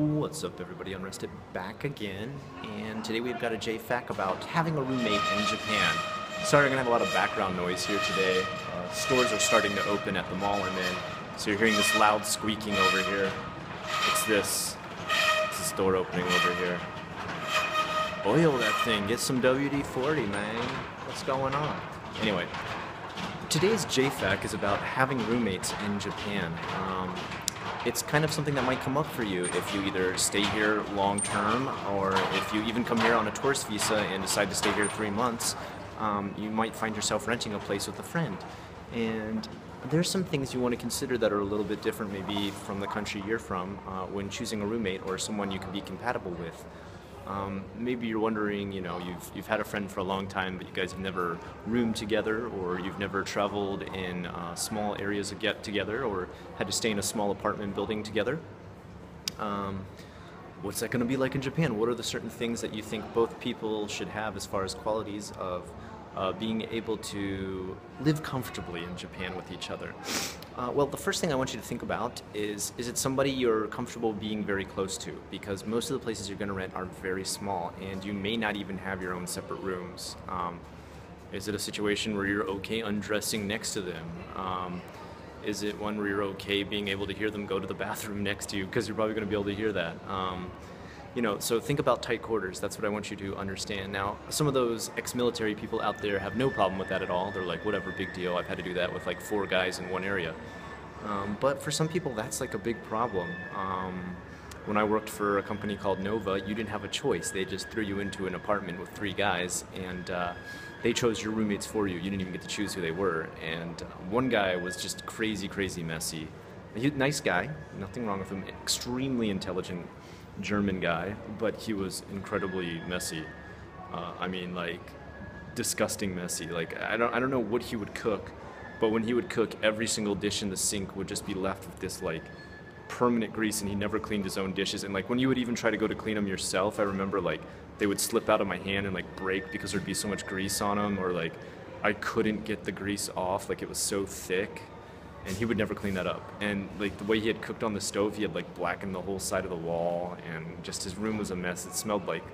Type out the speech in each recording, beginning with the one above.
What's up, everybody? Unrested back again, and today we've got a JFAQ about having a roommate in Japan. Sorry, I'm gonna have a lot of background noise here today. Uh, stores are starting to open at the mall I'm in, so you're hearing this loud squeaking over here. It's this. It's this door opening over here. Oil that thing. Get some WD-40, man. What's going on? Anyway, today's JFAQ is about having roommates in Japan. Um, it's kind of something that might come up for you if you either stay here long term or if you even come here on a tourist visa and decide to stay here three months. Um, you might find yourself renting a place with a friend. And there's some things you want to consider that are a little bit different, maybe from the country you're from, uh, when choosing a roommate or someone you can be compatible with. Um, maybe you're wondering, you know, you've, you've had a friend for a long time, but you guys have never roomed together, or you've never traveled in uh, small areas to get together, or had to stay in a small apartment building together. Um, what's that going to be like in Japan? What are the certain things that you think both people should have as far as qualities of uh, being able to live comfortably in Japan with each other? Uh, well, the first thing I want you to think about is is it somebody you're comfortable being very close to? Because most of the places you're going to rent are very small, and you may not even have your own separate rooms. Um, is it a situation where you're okay undressing next to them? Um, is it one where you're okay being able to hear them go to the bathroom next to you? Because you're probably going to be able to hear that. Um, you know, so think about tight quarters. That's what I want you to understand. Now, some of those ex-military people out there have no problem with that at all. They're like, whatever, big deal. I've had to do that with like four guys in one area. Um, but for some people, that's like a big problem. Um, when I worked for a company called Nova, you didn't have a choice. They just threw you into an apartment with three guys, and uh, they chose your roommates for you. You didn't even get to choose who they were. And uh, one guy was just crazy, crazy messy. He, nice guy, nothing wrong with him. Extremely intelligent, German guy, but he was incredibly messy. Uh, I mean, like disgusting messy. Like I don't I don't know what he would cook, but when he would cook, every single dish in the sink would just be left with this like permanent grease, and he never cleaned his own dishes. And like when you would even try to go to clean them yourself, I remember like they would slip out of my hand and like break because there'd be so much grease on them, or like I couldn't get the grease off, like it was so thick and he would never clean that up. And like the way he had cooked on the stove, he had like blackened the whole side of the wall, and just his room was a mess. It smelled like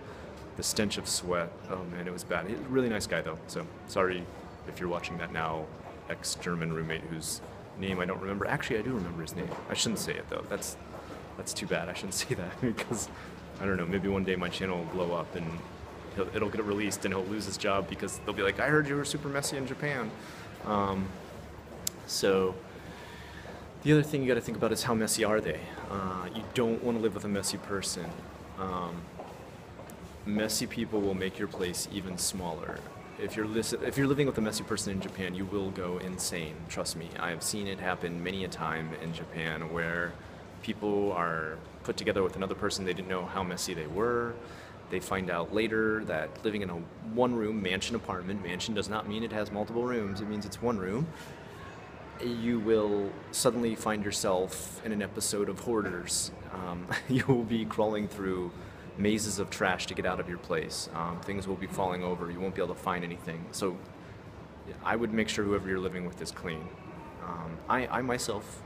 the stench of sweat. Oh man, it was bad. He's a really nice guy though. So sorry if you're watching that now, ex-German roommate whose name I don't remember. Actually, I do remember his name. I shouldn't say it though. That's that's too bad. I shouldn't say that because I don't know. Maybe one day my channel will blow up and it'll get released and he'll lose his job because they'll be like, I heard you were super messy in Japan. Um, so the other thing you got to think about is how messy are they. Uh, you don't want to live with a messy person. Um, messy people will make your place even smaller. If you're if you're living with a messy person in Japan, you will go insane. Trust me, I have seen it happen many a time in Japan where people are put together with another person they didn't know how messy they were. They find out later that living in a one-room mansion apartment, mansion does not mean it has multiple rooms. It means it's one room you will suddenly find yourself in an episode of Hoarders. Um, you will be crawling through mazes of trash to get out of your place. Um, things will be falling over. You won't be able to find anything. So I would make sure whoever you're living with is clean. Um, I, I, myself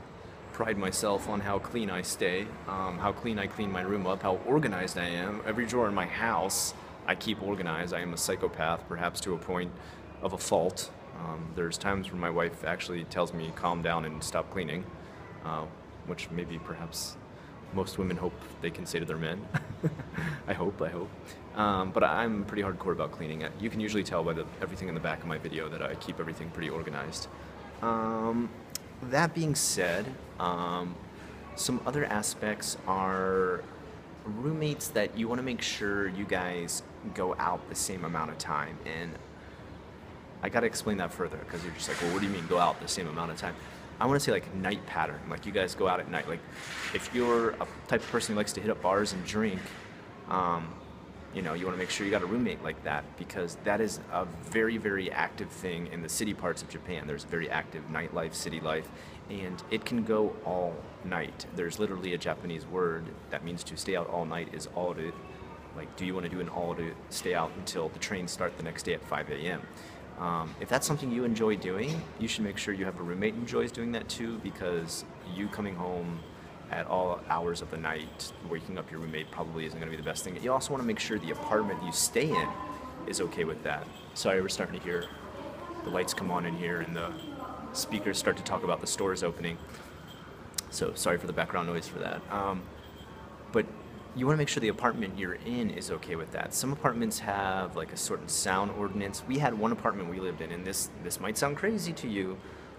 pride myself on how clean I stay, um, how clean I clean my room up, how organized I am. Every drawer in my house I keep organized. I am a psychopath, perhaps to a point of a fault. Um, there's times when my wife actually tells me calm down and stop cleaning, uh, which maybe perhaps most women hope they can say to their men. I hope, I hope. Um, but I'm pretty hardcore about cleaning. You can usually tell by the, everything in the back of my video that I keep everything pretty organized. Um, that being said, um, some other aspects are roommates that you want to make sure you guys go out the same amount of time. And I got to explain that further because you're just like, well, what do you mean go out the same amount of time? I want to say like night pattern, like you guys go out at night. Like if you're a type of person who likes to hit up bars and drink, um, you know, you want to make sure you got a roommate like that because that is a very, very active thing in the city parts of Japan. There's very active nightlife, city life, and it can go all night. There's literally a Japanese word that means to stay out all night is all to, like, do you want to do an all to stay out until the trains start the next day at 5 a.m. Um, if that's something you enjoy doing, you should make sure you have a roommate enjoys doing that too because you coming home at all hours of the night, waking up your roommate probably isn't going to be the best thing. You also want to make sure the apartment you stay in is okay with that. Sorry, we're starting to hear the lights come on in here and the speakers start to talk about the stores opening. So sorry for the background noise for that. Um, but you want to make sure the apartment you're in is okay with that. Some apartments have like a certain sound ordinance. We had one apartment we lived in, and this this might sound crazy to you,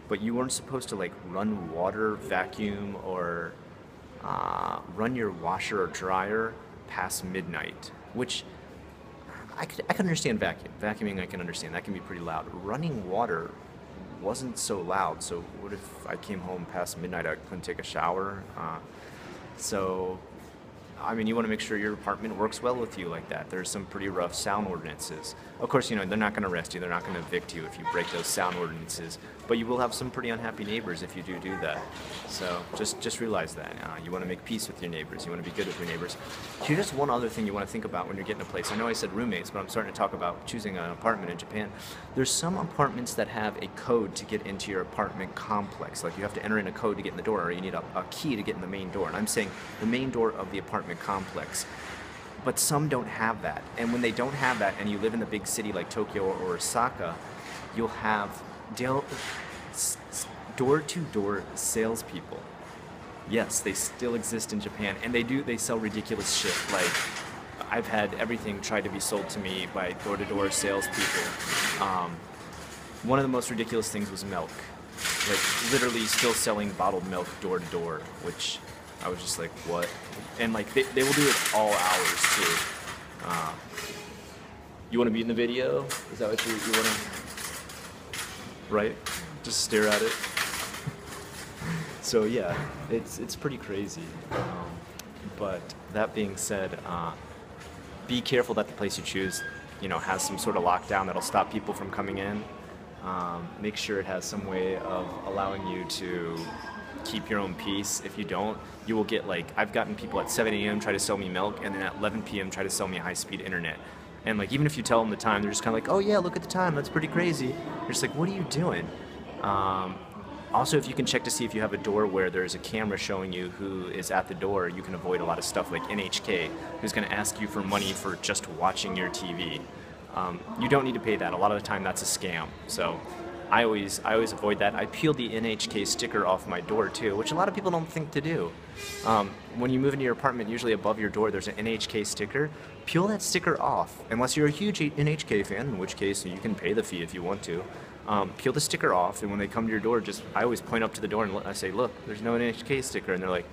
but you weren't supposed to like run water, vacuum, or uh, run your washer or dryer past midnight. Which I could I can understand vacuum. Vacuuming I can understand. That can be pretty loud. Running water wasn't so loud. So what if I came home past midnight? I couldn't take a shower. Uh, so I mean, you want to make sure your apartment works well with you like that. There's some pretty rough sound ordinances. Of course, you know, they're not going to arrest you, they're not going to evict you if you break those sound ordinances, but you will have some pretty unhappy neighbors if you do do that. So just just realize that. Uh, you want to make peace with your neighbors, you want to be good with your neighbors. Here's just one other thing you want to think about when you're getting a place. I know I said roommates, but I'm starting to talk about choosing an apartment in Japan. There's some apartments that have a code to get into your apartment complex. Like you have to enter in a code to get in the door, or you need a, a key to get in the main door. And I'm saying the main door of the apartment complex but some don't have that. And when they don't have that, and you live in a big city like Tokyo or Osaka, you'll have door-to-door salespeople. Yes, they still exist in Japan, and they do. They sell ridiculous shit. Like I've had everything tried to be sold to me by door-to-door salespeople. Um, one of the most ridiculous things was milk. Like literally, still selling bottled milk door to door, which I was just like, what? And like, they, they will do it all hours too. Uh, you want to be in the video? Is that what you, you want to? Right? Just stare at it. so yeah, it's it's pretty crazy. Um, but that being said, uh, be careful that the place you choose, you know, has some sort of lockdown that'll stop people from coming in. Um, make sure it has some way of allowing you to keep your own peace. If you don't, you will get like I've gotten people at 7 a.m. try to sell me milk, and then at 11 p.m. try to sell me high-speed internet. And like even if you tell them the time, they're just kind of like, "Oh yeah, look at the time. That's pretty crazy." You're just like, "What are you doing?" Um, also, if you can check to see if you have a door where there's a camera showing you who is at the door, you can avoid a lot of stuff like NHK, who's going to ask you for money for just watching your TV. Um, you don't need to pay that. A lot of the time, that's a scam. So I always I always avoid that. I peel the NHK sticker off my door too, which a lot of people don't think to do. Um, when you move into your apartment, usually above your door there's an NHK sticker. Peel that sticker off, unless you're a huge NHK fan, in which case you can pay the fee if you want to. Um, peel the sticker off, and when they come to your door, just I always point up to the door and I say, "Look, there's no NHK sticker," and they're like,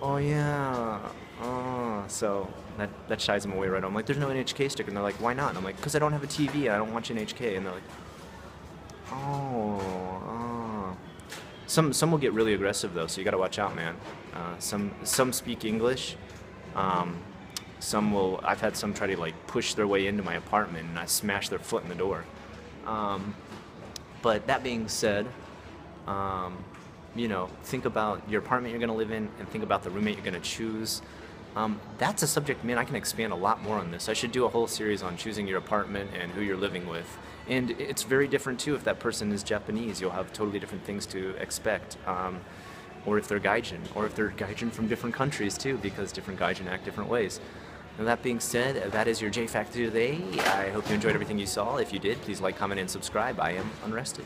"Oh yeah." Oh, so that, that shies them away right. I'm like, there's no NHK sticker. And they're like, why not? And I'm like, because I don't have a TV. I don't watch NHK. And they're like, Oh, oh. Some some will get really aggressive though, so you got to watch out, man. Uh, some some speak English. Um, some will. I've had some try to like push their way into my apartment, and I smash their foot in the door. Um, but that being said, um, you know, think about your apartment you're going to live in, and think about the roommate you're going to choose. Um, that's a subject, man. I can expand a lot more on this. I should do a whole series on choosing your apartment and who you're living with. And it's very different too if that person is Japanese. You'll have totally different things to expect. Um, or if they're Gaijin, or if they're Gaijin from different countries too, because different Gaijin act different ways. And that being said, that is your JFAQ for today. I hope you enjoyed everything you saw. If you did, please like, comment, and subscribe. I am Unrested.